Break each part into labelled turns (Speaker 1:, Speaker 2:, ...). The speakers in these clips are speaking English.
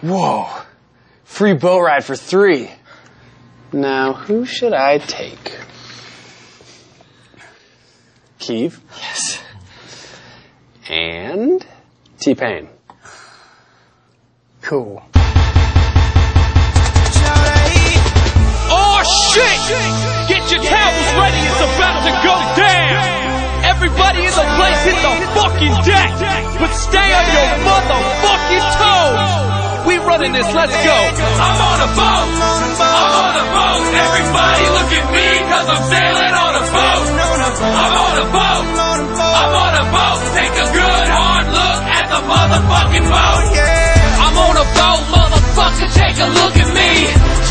Speaker 1: Whoa. Free boat ride for three. Now, who should I take? Kiv?
Speaker 2: Yes.
Speaker 1: And T-Pain.
Speaker 2: Cool.
Speaker 3: Oh shit! Get your towels ready, it's about to go down! Everybody in the place hit the fucking deck! But stay on your motherfucking toes! We running this, let's go! I'm on a boat! I'm on a boat! Everybody look at me, cause I'm sailing on a boat! I'm on a boat! I'm on a boat! Take a good hard look at the motherfucking boat! I'm on a boat, motherfucker, take a look at me!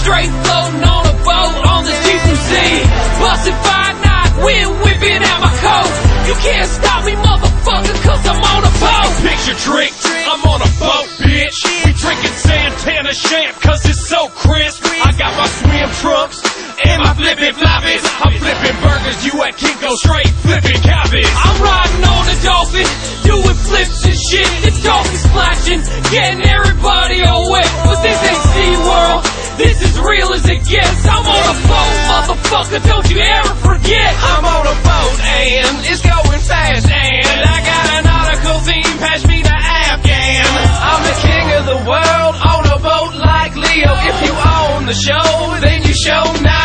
Speaker 3: Straight floating on a boat on the deep blue sea. Bustin' five nine, wind whipping out my coat. You can't stop me, motherfucker, cause I'm on a boat. Picture trick, I'm on a boat, bitch. Drinking Santana champ, cause it's so crisp. I got my swim trunks and my flippin' floppies. I'm flipping burgers, you at Kinko straight flipping cabbage. I'm riding on a dolphin, doing flips and shit. It's dolphin splashing, getting everybody all wet. But this ain't SeaWorld. This is real as it gets. the show, then you show now.